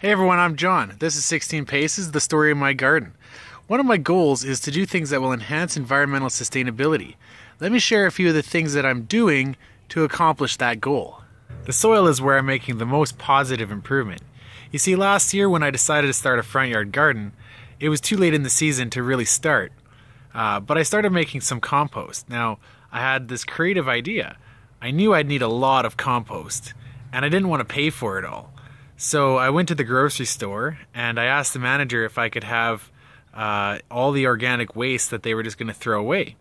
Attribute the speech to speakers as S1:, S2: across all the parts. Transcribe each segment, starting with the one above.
S1: Hey everyone, I'm John. This is 16 Paces, the story of my garden. One of my goals is to do things that will enhance environmental sustainability. Let me share a few of the things that I'm doing to accomplish that goal. The soil is where I'm making the most positive improvement. You see, last year when I decided to start a front yard garden, it was too late in the season to really start. Uh, but I started making some compost. Now, I had this creative idea. I knew I'd need a lot of compost, and I didn't want to pay for it all. So I went to the grocery store and I asked the manager if I could have uh, all the organic waste that they were just going to throw away.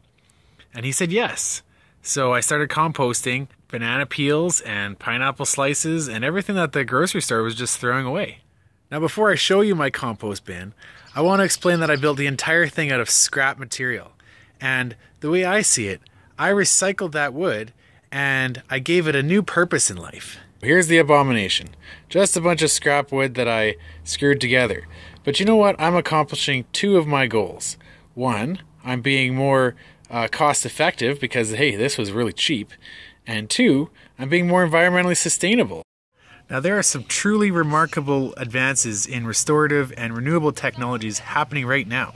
S1: And he said yes. So I started composting banana peels and pineapple slices and everything that the grocery store was just throwing away. Now, before I show you my compost bin, I want to explain that I built the entire thing out of scrap material. And the way I see it, I recycled that wood and I gave it a new purpose in life. Here's the abomination. Just a bunch of scrap wood that I screwed together. But you know what? I'm accomplishing two of my goals. One, I'm being more uh, cost effective because, hey, this was really cheap. And two, I'm being more environmentally sustainable. Now, there are some truly remarkable advances in restorative and renewable technologies happening right now.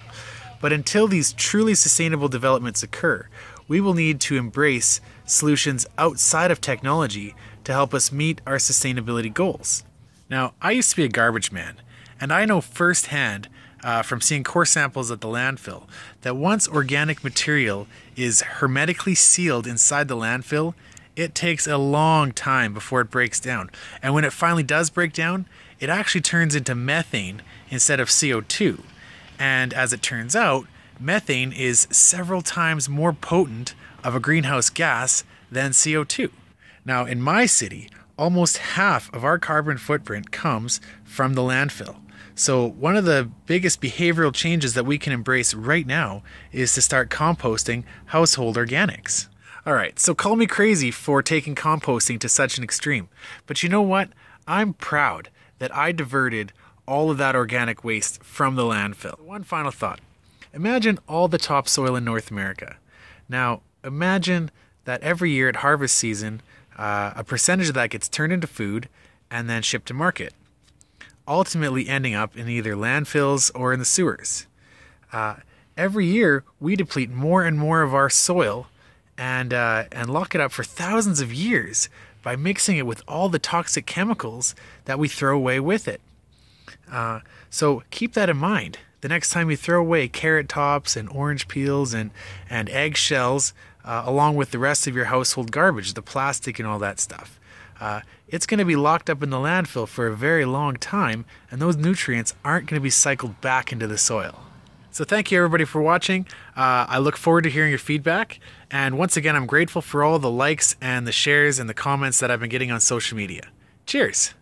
S1: But until these truly sustainable developments occur, we will need to embrace solutions outside of technology to help us meet our sustainability goals. Now, I used to be a garbage man, and I know firsthand uh, from seeing core samples at the landfill that once organic material is hermetically sealed inside the landfill, it takes a long time before it breaks down. And when it finally does break down, it actually turns into methane instead of CO2. And as it turns out, methane is several times more potent of a greenhouse gas than CO2. Now, in my city, almost half of our carbon footprint comes from the landfill. So, one of the biggest behavioral changes that we can embrace right now is to start composting household organics. All right, so call me crazy for taking composting to such an extreme, but you know what? I'm proud that I diverted all of that organic waste from the landfill. One final thought imagine all the topsoil in North America. Now, imagine that every year at harvest season, uh, a percentage of that gets turned into food and then shipped to market, ultimately ending up in either landfills or in the sewers. Uh, every year, we deplete more and more of our soil and, uh, and lock it up for thousands of years by mixing it with all the toxic chemicals that we throw away with it. Uh, so keep that in mind. The next time you throw away carrot tops and orange peels and, and egg shells, uh, along with the rest of your household garbage, the plastic and all that stuff. Uh, it's going to be locked up in the landfill for a very long time, and those nutrients aren't going to be cycled back into the soil. So, thank you everybody for watching. Uh, I look forward to hearing your feedback. And once again, I'm grateful for all the likes and the shares and the comments that I've been getting on social media. Cheers!